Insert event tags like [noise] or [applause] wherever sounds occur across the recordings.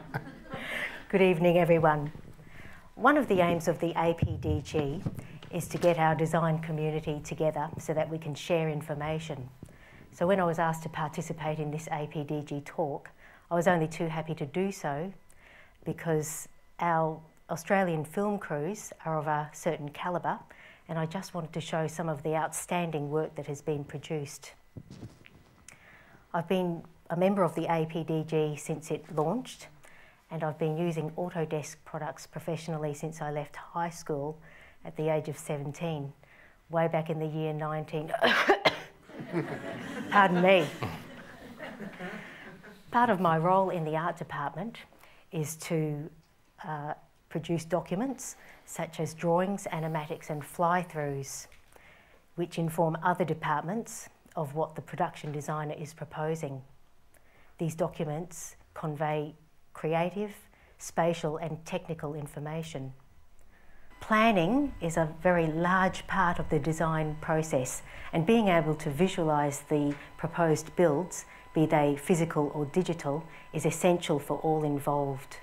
[laughs] Good evening, everyone. One of the aims of the APDG is to get our design community together so that we can share information. So when I was asked to participate in this APDG talk, I was only too happy to do so because our Australian film crews are of a certain calibre and I just wanted to show some of the outstanding work that has been produced. I've been a member of the APDG since it launched and I've been using Autodesk products professionally since I left high school at the age of 17, way back in the year 19... [coughs] Pardon me. Part of my role in the art department is to uh, produce documents such as drawings, animatics and fly-throughs, which inform other departments of what the production designer is proposing. These documents convey creative, spatial and technical information. Planning is a very large part of the design process and being able to visualise the proposed builds, be they physical or digital, is essential for all involved.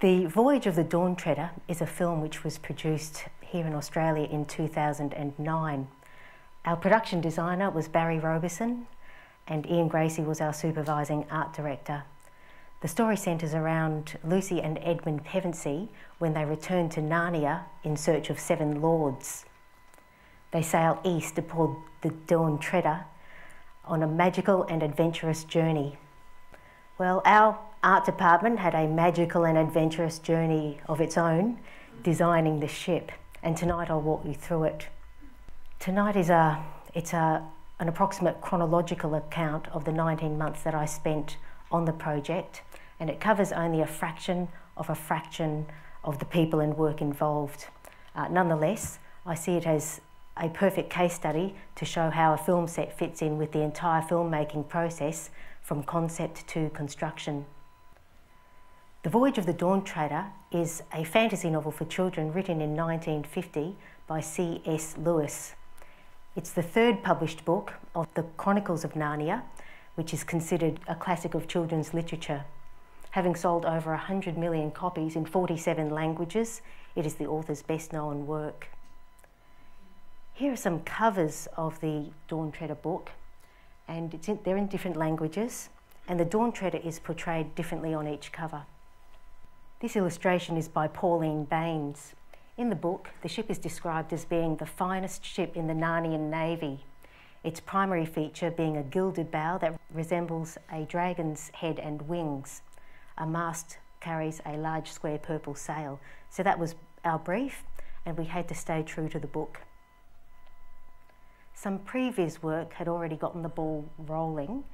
The Voyage of the Dawn Treader is a film which was produced here in Australia in 2009. Our production designer was Barry Robison and Ian Gracie was our supervising art director. The story centres around Lucy and Edmund Pevensey when they return to Narnia in search of seven lords. They sail east aboard the Dawn Treader on a magical and adventurous journey. Well, our art department had a magical and adventurous journey of its own, designing the ship, and tonight I'll walk you through it. Tonight is a, it's a, an approximate chronological account of the 19 months that I spent on the project and it covers only a fraction of a fraction of the people and work involved. Uh, nonetheless, I see it as a perfect case study to show how a film set fits in with the entire filmmaking process from concept to construction. The Voyage of the Dawn Treader is a fantasy novel for children written in 1950 by C.S. Lewis. It's the third published book of the Chronicles of Narnia, which is considered a classic of children's literature. Having sold over 100 million copies in 47 languages, it is the author's best known work. Here are some covers of the Dawn Treader book, and in, they're in different languages, and the Dawn Treader is portrayed differently on each cover. This illustration is by Pauline Baynes. In the book, the ship is described as being the finest ship in the Narnian Navy, its primary feature being a gilded bow that resembles a dragon's head and wings a mast carries a large square purple sail. So that was our brief, and we had to stay true to the book. Some previous work had already gotten the ball rolling,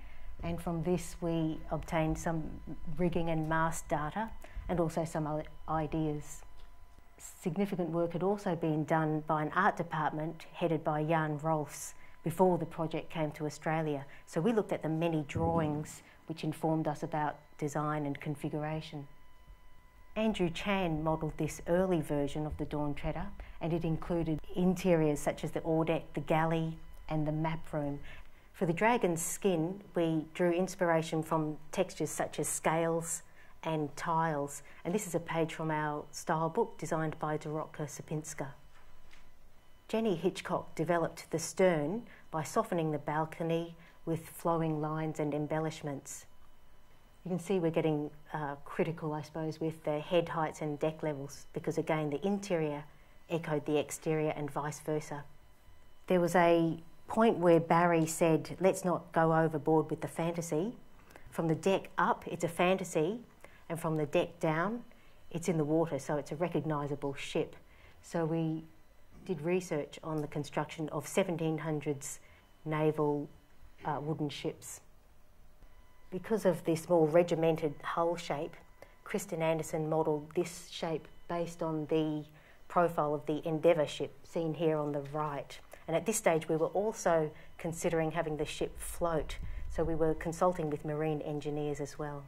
and from this we obtained some rigging and mast data and also some other ideas. Significant work had also been done by an art department headed by Jan Roelfs before the project came to Australia. So we looked at the many drawings which informed us about design and configuration. Andrew Chan modelled this early version of the Dawn Treader and it included interiors such as the oar-deck, the galley and the map room. For the dragon's skin, we drew inspiration from textures such as scales and tiles. And this is a page from our style book designed by Dorotka Sopinska. Jenny Hitchcock developed the stern by softening the balcony with flowing lines and embellishments. You can see we're getting uh, critical, I suppose, with the head heights and deck levels because, again, the interior echoed the exterior and vice versa. There was a point where Barry said, let's not go overboard with the fantasy. From the deck up, it's a fantasy, and from the deck down, it's in the water, so it's a recognisable ship. So we did research on the construction of 1700s naval uh, wooden ships. Because of this more regimented hull shape, Kristen Anderson modelled this shape based on the profile of the Endeavour ship seen here on the right. And at this stage, we were also considering having the ship float, so we were consulting with marine engineers as well.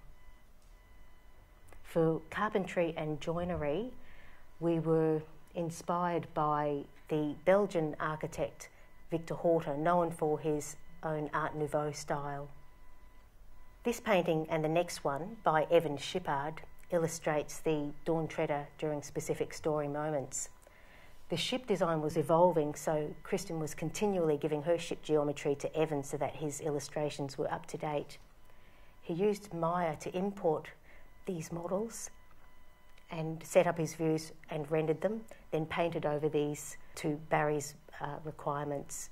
For carpentry and joinery, we were inspired by the Belgian architect Victor Horta, known for his own Art Nouveau style. This painting and the next one by Evan Shipard illustrates the Dawn Treader during specific story moments. The ship design was evolving, so Kristen was continually giving her ship geometry to Evan so that his illustrations were up to date. He used Maya to import these models and set up his views and rendered them, then painted over these to Barry's uh, requirements.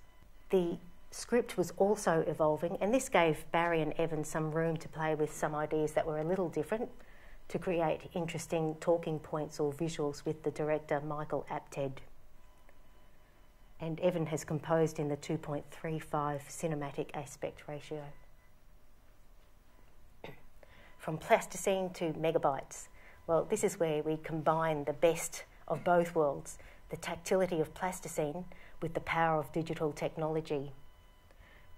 The script was also evolving, and this gave Barry and Evan some room to play with some ideas that were a little different to create interesting talking points or visuals with the director Michael Apted. And Evan has composed in the 2.35 cinematic aspect ratio. [clears throat] From plasticine to megabytes. Well, this is where we combine the best of both worlds the tactility of plasticine with the power of digital technology.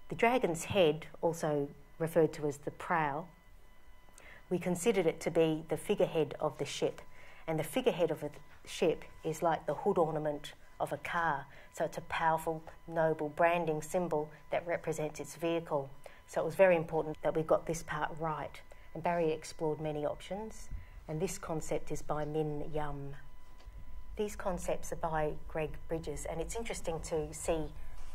The dragon's head, also referred to as the prow, we considered it to be the figurehead of the ship. And the figurehead of a ship is like the hood ornament of a car. So it's a powerful, noble branding symbol that represents its vehicle. So it was very important that we got this part right. And Barry explored many options, and this concept is by Min Yum. These concepts are by Greg Bridges, and it's interesting to see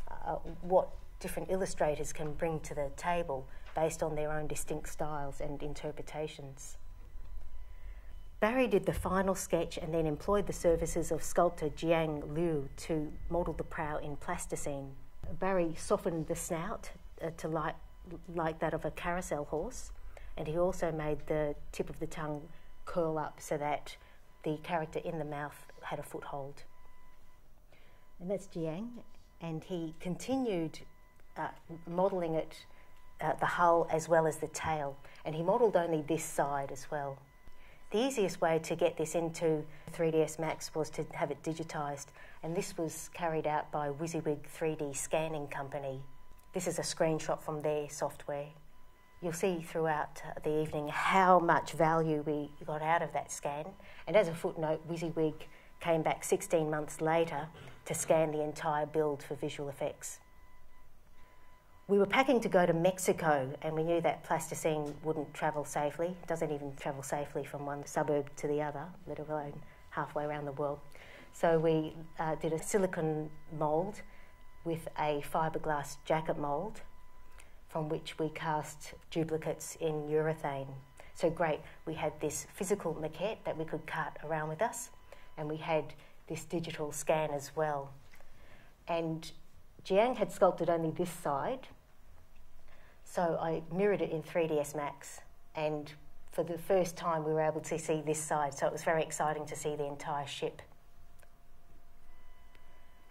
uh, what different illustrators can bring to the table based on their own distinct styles and interpretations. Barry did the final sketch and then employed the services of sculptor Jiang Liu to model the prow in plasticine. Barry softened the snout uh, to like, like that of a carousel horse, and he also made the tip of the tongue curl up so that the character in the mouth had a foothold. And that's Jiang, and he continued uh, modelling it, uh, the hull as well as the tail, and he modelled only this side as well. The easiest way to get this into 3ds Max was to have it digitised, and this was carried out by WYSIWYG 3D Scanning Company. This is a screenshot from their software. You'll see throughout uh, the evening how much value we got out of that scan. And as a footnote, WYSIWYG came back 16 months later to scan the entire build for visual effects. We were packing to go to Mexico and we knew that plasticine wouldn't travel safely. It doesn't even travel safely from one suburb to the other, let alone halfway around the world. So we uh, did a silicone mould with a fiberglass jacket mould from which we cast duplicates in urethane. So great, we had this physical maquette that we could cart around with us, and we had this digital scan as well. And Jiang had sculpted only this side, so I mirrored it in 3ds Max, and for the first time we were able to see this side, so it was very exciting to see the entire ship.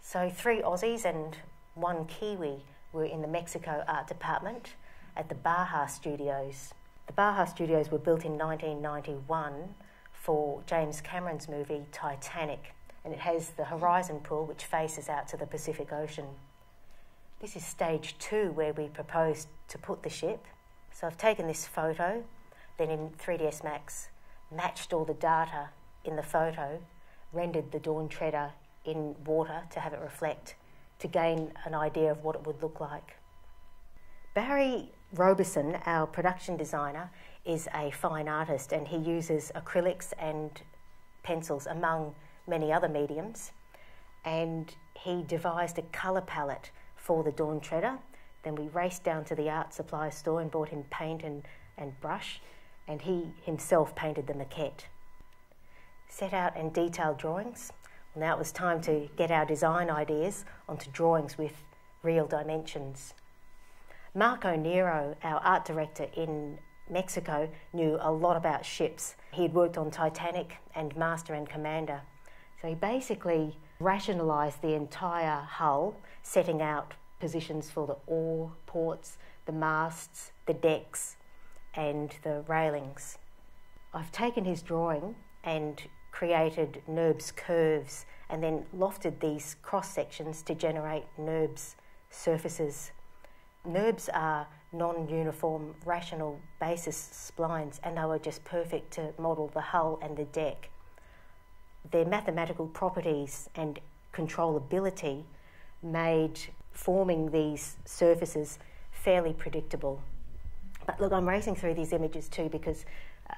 So three Aussies and one Kiwi were in the Mexico art department at the Baja Studios. The Baja Studios were built in 1991 for James Cameron's movie Titanic, and it has the horizon pool which faces out to the Pacific Ocean. This is stage two where we propose to put the ship. So I've taken this photo, then in 3ds Max, matched all the data in the photo, rendered the Dawn Treader in water to have it reflect to gain an idea of what it would look like. Barry Robison, our production designer, is a fine artist and he uses acrylics and pencils among many other mediums. And he devised a colour palette for the Dawn Treader. Then we raced down to the art supply store and bought him paint and, and brush, and he himself painted the maquette. Set out and detailed drawings. Now it was time to get our design ideas onto drawings with real dimensions. Marco Nero, our art director in Mexico, knew a lot about ships. He had worked on Titanic and Master and Commander. So he basically rationalised the entire hull, setting out positions for the oar ports, the masts, the decks, and the railings. I've taken his drawing and created NURBS curves and then lofted these cross sections to generate NURBS surfaces. NURBS are non uniform rational basis splines and they were just perfect to model the hull and the deck. Their mathematical properties and controllability made forming these surfaces fairly predictable. But look, I'm racing through these images too because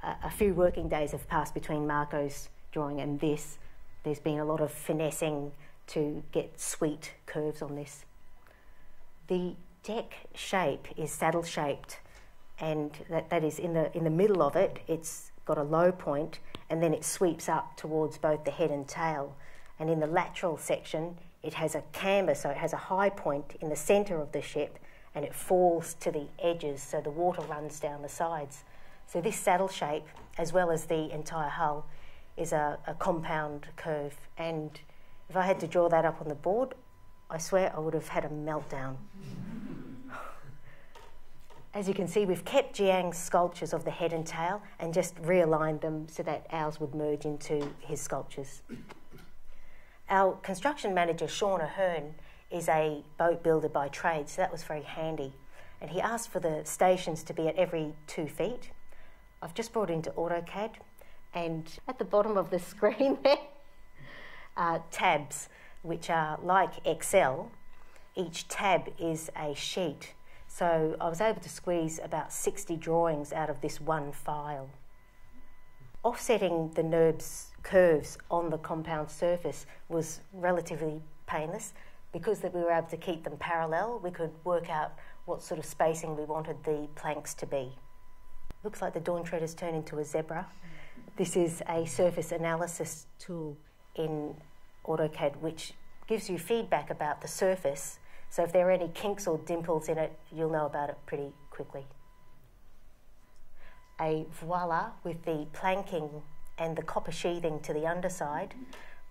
a, a few working days have passed between Marco's drawing and this. There's been a lot of finessing to get sweet curves on this. The deck shape is saddle shaped, and that, that is in the in the middle of it. It's got a low point, and then it sweeps up towards both the head and tail. And in the lateral section, it has a camber, so it has a high point in the centre of the ship, and it falls to the edges, so the water runs down the sides. So this saddle shape, as well as the entire hull, is a, a compound curve. And if I had to draw that up on the board, I swear I would have had a meltdown. [laughs] As you can see, we've kept Jiang's sculptures of the head and tail and just realigned them so that ours would merge into his sculptures. Our construction manager, Sean Ahern, is a boat builder by trade, so that was very handy. And he asked for the stations to be at every two feet. I've just brought into AutoCAD, and at the bottom of the [laughs] screen there are tabs, which are like Excel. Each tab is a sheet so I was able to squeeze about 60 drawings out of this one file. Offsetting the NURBS curves on the compound surface was relatively painless because that we were able to keep them parallel. We could work out what sort of spacing we wanted the planks to be. Looks like the Dawn Treader's turned into a zebra. This is a surface analysis tool in AutoCAD which gives you feedback about the surface so if there are any kinks or dimples in it, you'll know about it pretty quickly. A voila with the planking and the copper sheathing to the underside.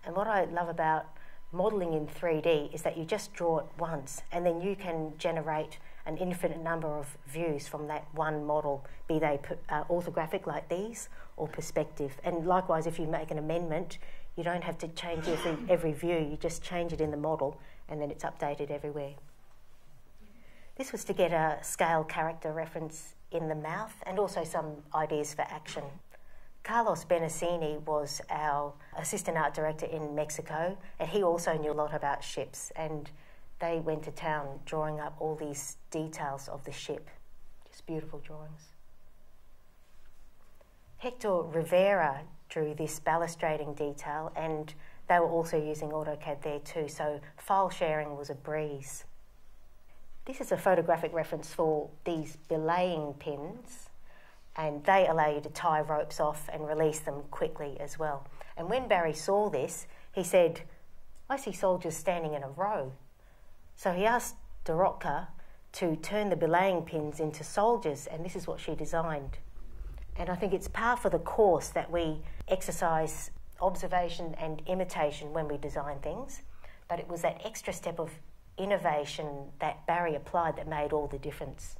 And what I love about modelling in 3D is that you just draw it once and then you can generate an infinite number of views from that one model, be they uh, orthographic like these or perspective. And likewise, if you make an amendment, you don't have to change every, every view, you just change it in the model and then it's updated everywhere. This was to get a scale character reference in the mouth and also some ideas for action. Carlos Benacini was our assistant art director in Mexico, and he also knew a lot about ships. And they went to town drawing up all these details of the ship. Just beautiful drawings. Hector Rivera drew this balustrading detail, and they were also using AutoCAD there too, so file sharing was a breeze. This is a photographic reference for these belaying pins, and they allow you to tie ropes off and release them quickly as well. And when Barry saw this, he said, I see soldiers standing in a row. So he asked Dorotka to turn the belaying pins into soldiers, and this is what she designed. And I think it's par for the course that we exercise observation and imitation when we design things, but it was that extra step of innovation that Barry applied that made all the difference.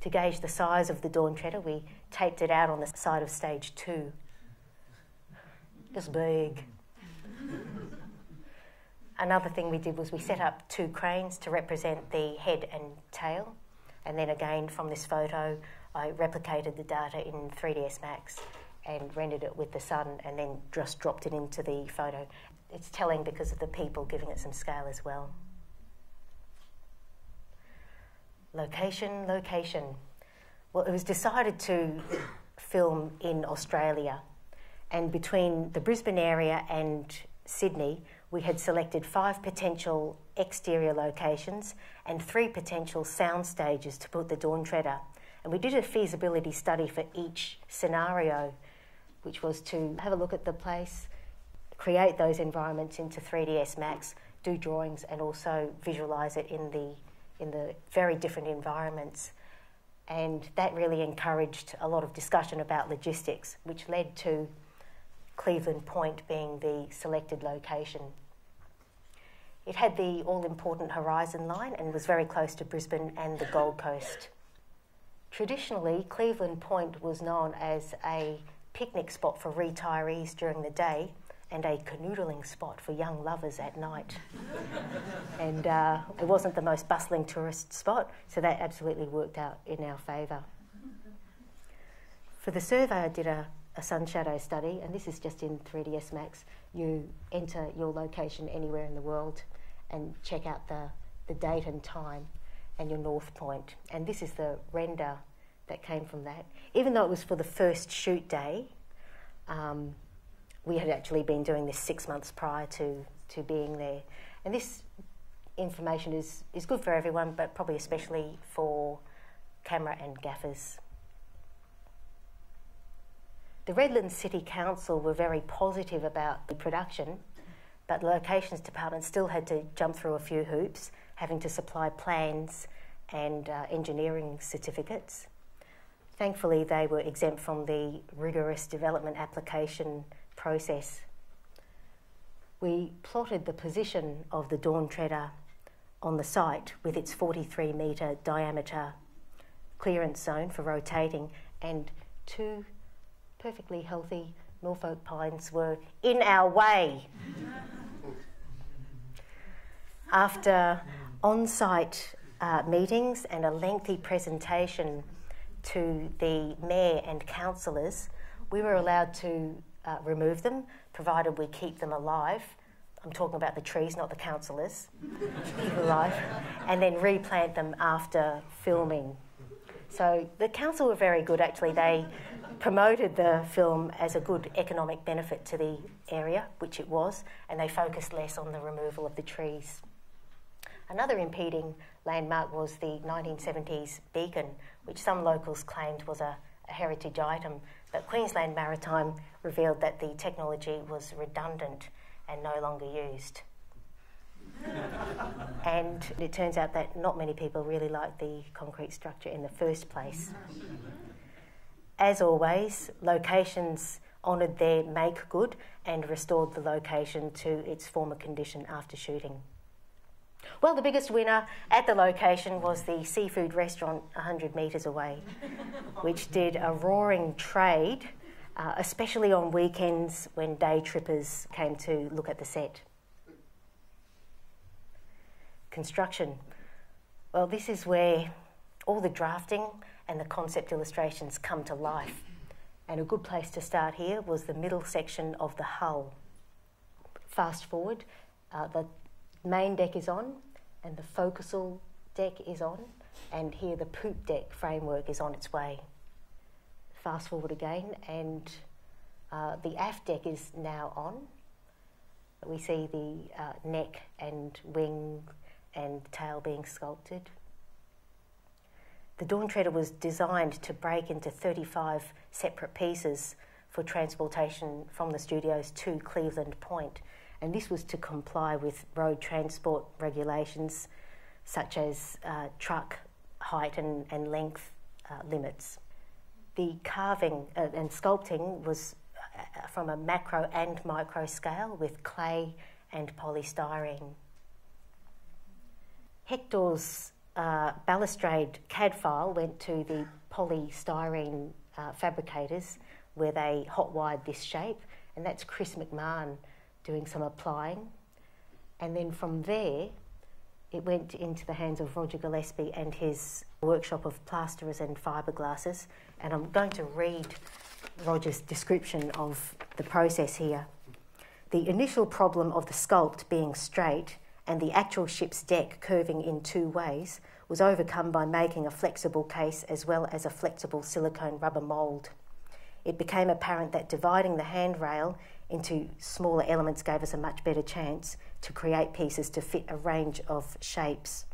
To gauge the size of the Dawn Treader, we taped it out on the side of stage two. Just big. Another thing we did was we set up two cranes to represent the head and tail. And then again, from this photo, I replicated the data in 3ds Max and rendered it with the sun and then just dropped it into the photo. It's telling because of the people giving it some scale as well. Location, location. Well, it was decided to film in Australia, and between the Brisbane area and Sydney, we had selected five potential exterior locations and three potential sound stages to put the Dawn Treader. And we did a feasibility study for each scenario which was to have a look at the place, create those environments into 3ds Max, do drawings, and also visualize it in the in the very different environments. And that really encouraged a lot of discussion about logistics, which led to Cleveland Point being the selected location. It had the all important horizon line and was very close to Brisbane and the Gold Coast. Traditionally, Cleveland Point was known as a picnic spot for retirees during the day and a canoodling spot for young lovers at night. [laughs] and uh, it wasn't the most bustling tourist spot, so that absolutely worked out in our favour. For the survey, I did a, a sun shadow study, and this is just in 3ds Max. You enter your location anywhere in the world and check out the, the date and time. and your north point. And this is the render that came from that. Even though it was for the first shoot day, um, we had actually been doing this six months prior to, to being there. And this information is, is good for everyone, but probably especially for camera and gaffers. The Redlands City Council were very positive about the production, but the locations department still had to jump through a few hoops, having to supply plans and uh, engineering certificates. Thankfully, they were exempt from the rigorous development application process. We plotted the position of the Dawn Treader on the site with its 43 metre diameter clearance zone for rotating and two perfectly healthy Norfolk pines were in our way. After on site uh, meetings and a lengthy presentation to the mayor and councillors, we were allowed to uh, remove them, provided we keep them alive. I'm talking about the trees, not the councillors. keep alive, and then replant them after filming. So the council were very good. Actually, they promoted the film as a good economic benefit to the area, which it was, and they focused less on the removal of the trees. Another impeding landmark was the 1970s beacon, which some locals claimed was a, a heritage item, but Queensland Maritime revealed that the technology was redundant and no longer used. [laughs] and it turns out that not many people really like the concrete structure in the first place. As always, locations honoured their make good and restored the location to its former condition after shooting. Well, the biggest winner at the location was the seafood restaurant 100 metres away, which did a roaring trade, uh, especially on weekends when day trippers came to look at the set. Construction. Well, this is where all the drafting and the concept illustrations come to life. And a good place to start here was the middle section of the hull. Fast forward, uh, the main deck is on and the forecastle deck is on, and here the poop deck framework is on its way. Fast forward again, and uh, the aft deck is now on. We see the uh, neck and wing and tail being sculpted. The Dawn Treader was designed to break into 35 separate pieces for transportation from the studios to Cleveland Point and this was to comply with road transport regulations such as uh, truck height and, and length uh, limits. The carving uh, and sculpting was uh, from a macro and micro scale with clay and polystyrene. Hector's uh, balustrade CAD file went to the polystyrene uh, fabricators where they hot wired this shape, and that's Chris McMahon doing some applying. And then from there, it went into the hands of Roger Gillespie and his workshop of plasterers and fiberglasses. And I'm going to read Roger's description of the process here. The initial problem of the sculpt being straight and the actual ship's deck curving in two ways was overcome by making a flexible case as well as a flexible silicone rubber mould. It became apparent that dividing the handrail into smaller elements gave us a much better chance to create pieces to fit a range of shapes.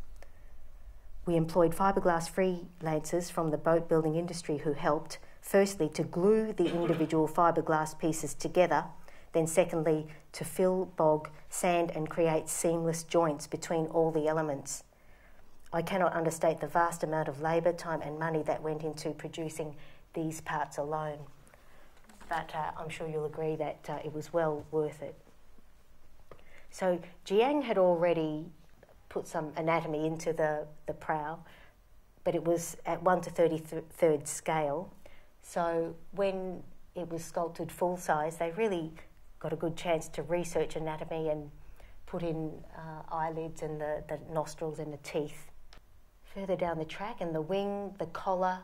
We employed fiberglass freelancers from the boat building industry who helped, firstly, to glue the individual fiberglass pieces together, then, secondly, to fill, bog, sand, and create seamless joints between all the elements. I cannot understate the vast amount of labour, time, and money that went into producing these parts alone but uh, I'm sure you'll agree that uh, it was well worth it. So Jiang had already put some anatomy into the, the prow, but it was at 1 to 33rd scale. So when it was sculpted full size, they really got a good chance to research anatomy and put in uh, eyelids and the, the nostrils and the teeth. Further down the track, and the wing, the collar,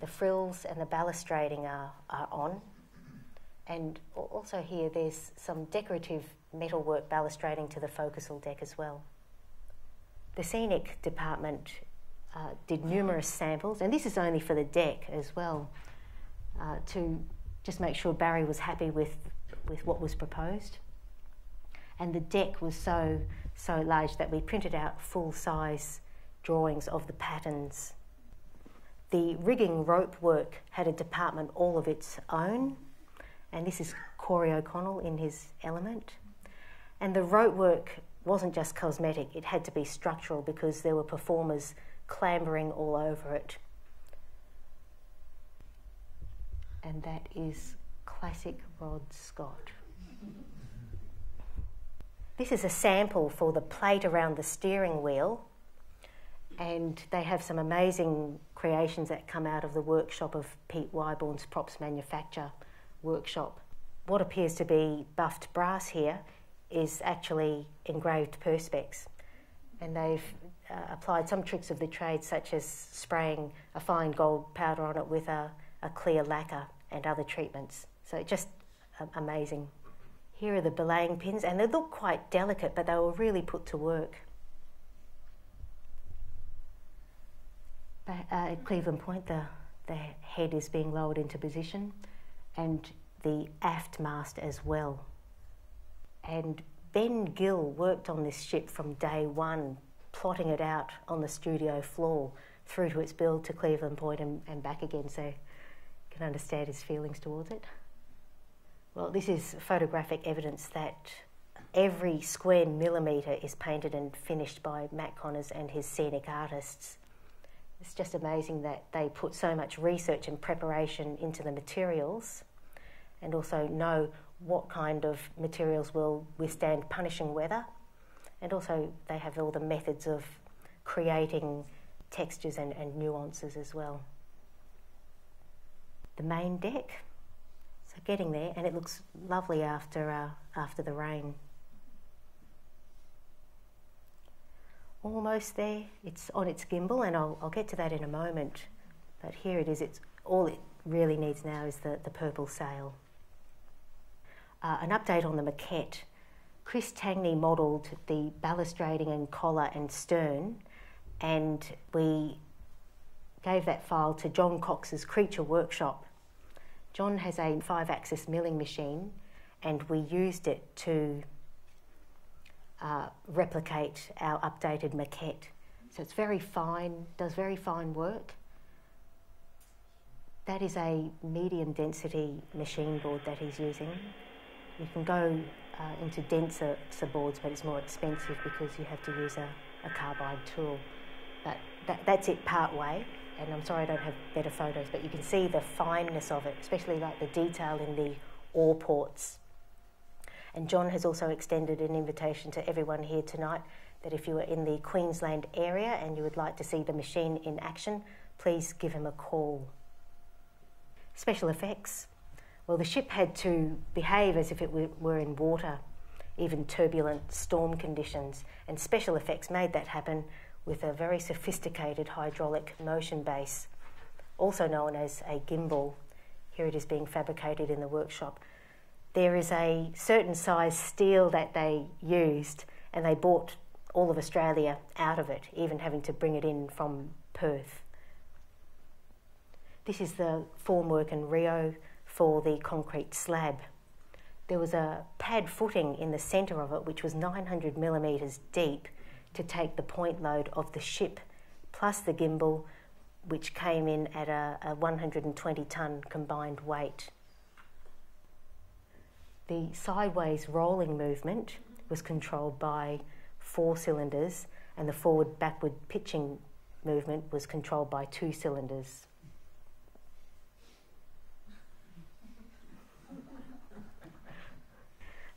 the frills and the balustrading are, are on. And also here there's some decorative metalwork balustrading to the forecastle deck as well. The scenic department uh, did numerous samples, and this is only for the deck as well, uh, to just make sure Barry was happy with, with what was proposed. And the deck was so, so large that we printed out full size drawings of the patterns. The rigging rope work had a department all of its own, and this is Corey O'Connell in his element. And the rope work wasn't just cosmetic, it had to be structural because there were performers clambering all over it. And that is classic Rod Scott. This is a sample for the plate around the steering wheel, and they have some amazing creations that come out of the workshop of Pete Wyborn's props manufacture workshop. What appears to be buffed brass here is actually engraved perspex, and they've uh, applied some tricks of the trade, such as spraying a fine gold powder on it with a, a clear lacquer and other treatments. So just uh, amazing. Here are the belaying pins, and they look quite delicate, but they were really put to work. Uh, at Cleveland Point, the, the head is being lowered into position, and the aft mast as well. And Ben Gill worked on this ship from day one, plotting it out on the studio floor through to its build to Cleveland Point and, and back again, so you can understand his feelings towards it. Well, this is photographic evidence that every square millimetre is painted and finished by Matt Connors and his scenic artists. It's just amazing that they put so much research and preparation into the materials and also know what kind of materials will withstand punishing weather. And also, they have all the methods of creating textures and, and nuances as well. The main deck, so getting there, and it looks lovely after, uh, after the rain. Almost there, it's on its gimbal, and I'll, I'll get to that in a moment. But here it is, it's all it really needs now is the, the purple sail uh, an update on the maquette. Chris Tangney modelled the balustrading and collar and stern, and we gave that file to John Cox's Creature Workshop. John has a five axis milling machine, and we used it to uh, replicate our updated maquette. So it's very fine, does very fine work. That is a medium density machine board that he's using. You can go uh, into denser boards, but it's more expensive because you have to use a, a carbide tool. But that, that's it part way. And I'm sorry I don't have better photos, but you can see the fineness of it, especially like the detail in the oar ports. And John has also extended an invitation to everyone here tonight that if you are in the Queensland area and you would like to see the machine in action, please give him a call. Special effects. Well, the ship had to behave as if it were in water, even turbulent storm conditions, and special effects made that happen with a very sophisticated hydraulic motion base, also known as a gimbal. Here it is being fabricated in the workshop. There is a certain size steel that they used, and they bought all of Australia out of it, even having to bring it in from Perth. This is the formwork in Rio for the concrete slab. There was a pad footing in the centre of it which was 900 millimetres deep to take the point load of the ship plus the gimbal which came in at a, a 120 tonne combined weight. The sideways rolling movement was controlled by four cylinders and the forward backward pitching movement was controlled by two cylinders.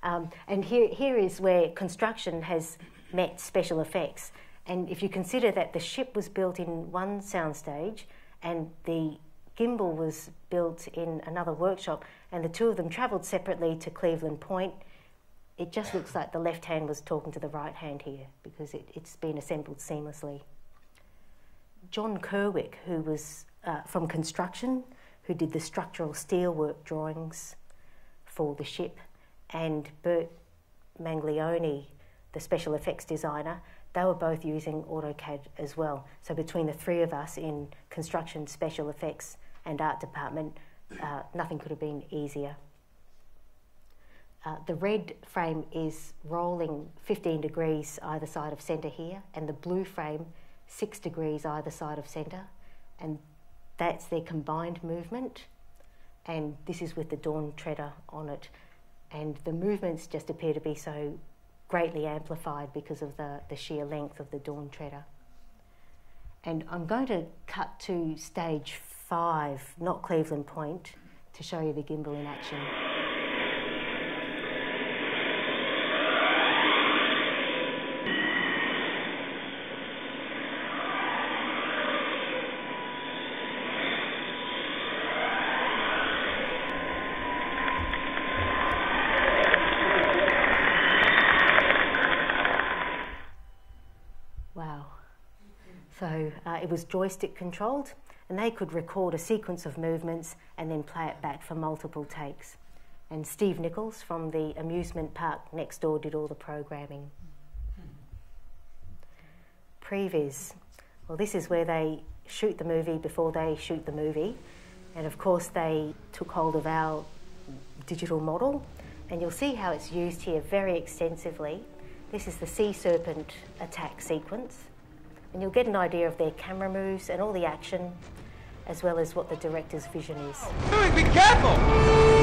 Um, and here, here is where construction has met special effects. And if you consider that the ship was built in one soundstage and the gimbal was built in another workshop, and the two of them travelled separately to Cleveland Point, it just looks like the left hand was talking to the right hand here because it, has been assembled seamlessly. John Kerwick, who was uh, from construction, who did the structural steelwork drawings for the ship, and Bert Manglione, the special effects designer, they were both using AutoCAD as well. So between the three of us in construction, special effects, and art department, uh, nothing could have been easier. Uh, the red frame is rolling 15 degrees either side of centre here, and the blue frame 6 degrees either side of centre, and that's their combined movement. And this is with the Dawn treader on it. And the movements just appear to be so greatly amplified because of the, the sheer length of the Dawn treader. And I'm going to cut to stage five, not Cleveland Point, to show you the gimbal in action. Wow. So uh, it was joystick controlled, and they could record a sequence of movements and then play it back for multiple takes. And Steve Nichols from the amusement park next door did all the programming. Previs. Well, this is where they shoot the movie before they shoot the movie. And of course, they took hold of our digital model. And you'll see how it's used here very extensively. This is the sea serpent attack sequence. And you'll get an idea of their camera moves and all the action, as well as what the director's vision is. Be careful!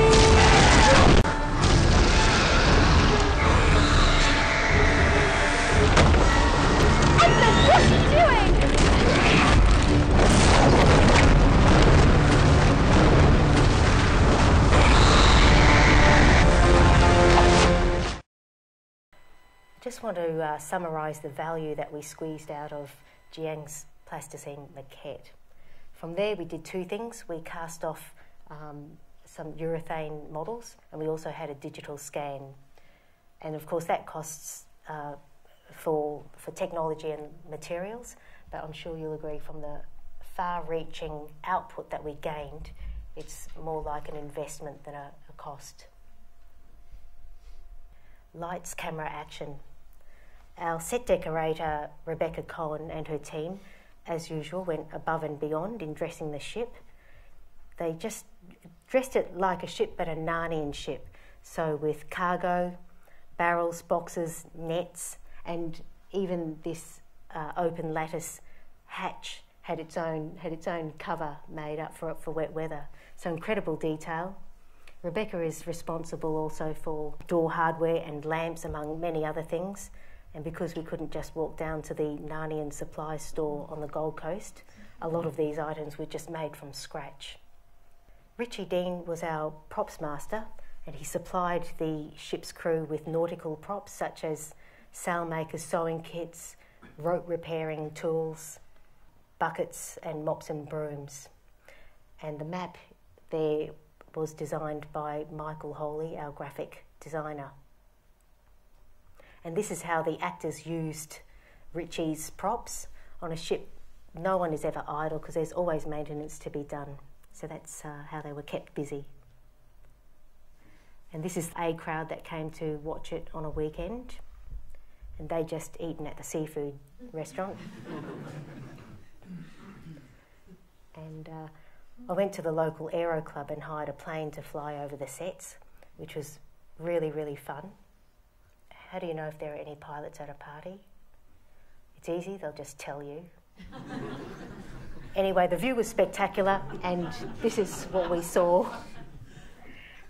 Want to uh, summarise the value that we squeezed out of Jiang's plasticine maquette. From there, we did two things. We cast off um, some urethane models, and we also had a digital scan. And of course, that costs uh, for, for technology and materials, but I'm sure you'll agree from the far reaching output that we gained, it's more like an investment than a, a cost. Lights, camera, action. Our set decorator, Rebecca Cohen, and her team, as usual, went above and beyond in dressing the ship. They just dressed it like a ship, but a Narnian ship. So, with cargo, barrels, boxes, nets, and even this uh, open lattice hatch had its own had its own cover made up for it for wet weather. So incredible detail. Rebecca is responsible also for door hardware and lamps, among many other things. And because we couldn't just walk down to the Narnian supply store on the Gold Coast, a lot of these items were just made from scratch. Richie Dean was our props master, and he supplied the ship's crew with nautical props such as sailmakers' sewing kits, rope repairing tools, buckets, and mops and brooms. And the map there was designed by Michael Holy, our graphic designer. And this is how the actors used Richie's props on a ship. No one is ever idle because there's always maintenance to be done. So that's uh, how they were kept busy. And this is a crowd that came to watch it on a weekend, and they just eaten at the seafood restaurant. and uh, I went to the local aero club and hired a plane to fly over the sets, which was really, really fun. How do you know if there are any pilots at a party? It's easy, they'll just tell you. [laughs] anyway, the view was spectacular, and this is what we saw.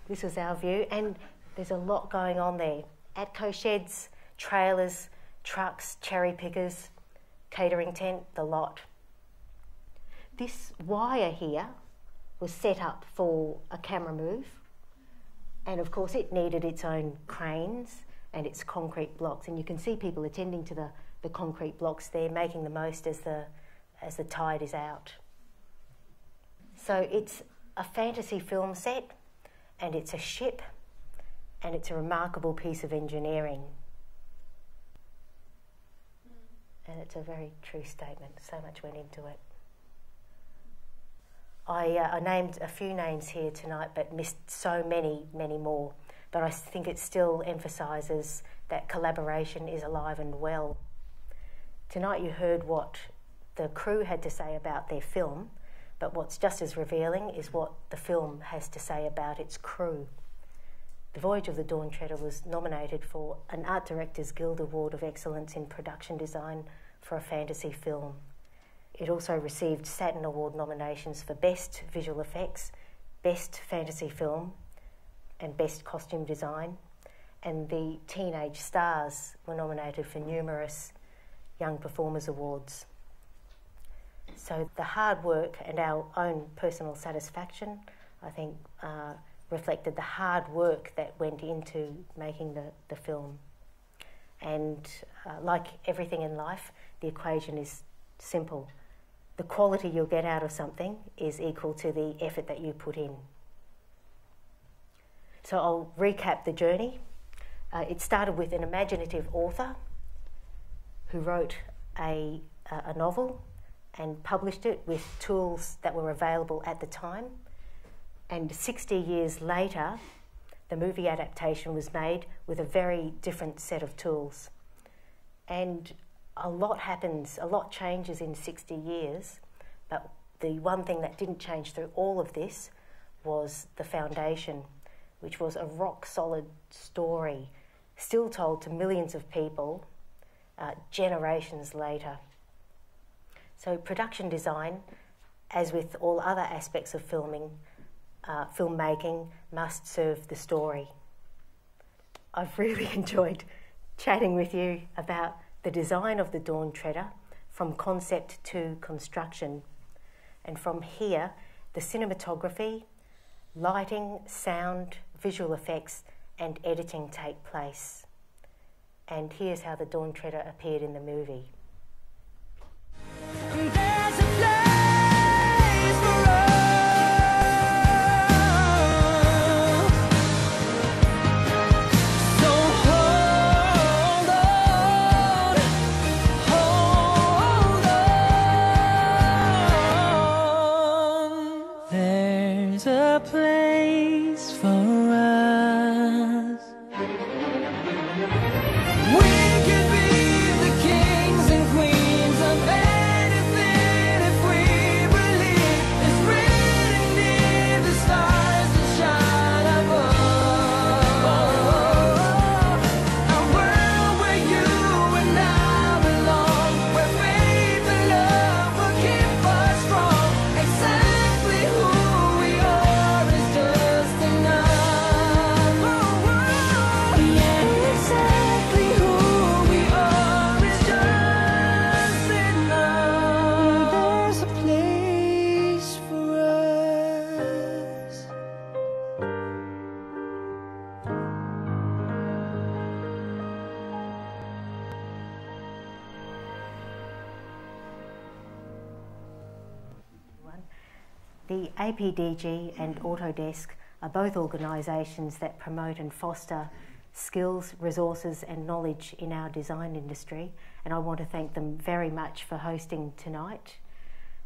This was our view, and there's a lot going on there. Atco sheds, trailers, trucks, cherry pickers, catering tent, the lot. This wire here was set up for a camera move, and of course, it needed its own cranes and its concrete blocks. And you can see people attending to the, the concrete blocks there, making the most as the, as the tide is out. So it's a fantasy film set, and it's a ship, and it's a remarkable piece of engineering. And it's a very true statement. So much went into it. I, uh, I named a few names here tonight, but missed so many, many more. But I think it still emphasises that collaboration is alive and well. Tonight you heard what the crew had to say about their film, but what's just as revealing is what the film has to say about its crew. The Voyage of the Dawn Treader was nominated for an Art Directors Guild Award of Excellence in Production Design for a fantasy film. It also received Saturn Award nominations for Best Visual Effects, Best Fantasy Film, and Best Costume Design. And the Teenage Stars were nominated for numerous Young Performers Awards. So the hard work and our own personal satisfaction, I think, uh, reflected the hard work that went into making the, the film. And uh, like everything in life, the equation is simple. The quality you'll get out of something is equal to the effort that you put in. So I'll recap the journey. Uh, it started with an imaginative author who wrote a, a novel and published it with tools that were available at the time. And 60 years later, the movie adaptation was made with a very different set of tools. And a lot happens, a lot changes in 60 years, but the one thing that didn't change through all of this was the foundation, which was a rock solid story, still told to millions of people uh, generations later. So, production design, as with all other aspects of filming, uh, filmmaking must serve the story. I've really [laughs] enjoyed chatting with you about the design of the Dawn Treader from concept to construction. And from here, the cinematography, lighting, sound, visual effects, and editing take place. And here's how the Dawn Treader appeared in the movie. APDG and Autodesk are both organisations that promote and foster skills, resources, and knowledge in our design industry. And I want to thank them very much for hosting tonight.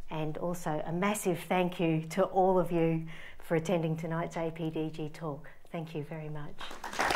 And also a massive thank you to all of you for attending tonight's APDG talk. Thank you very much.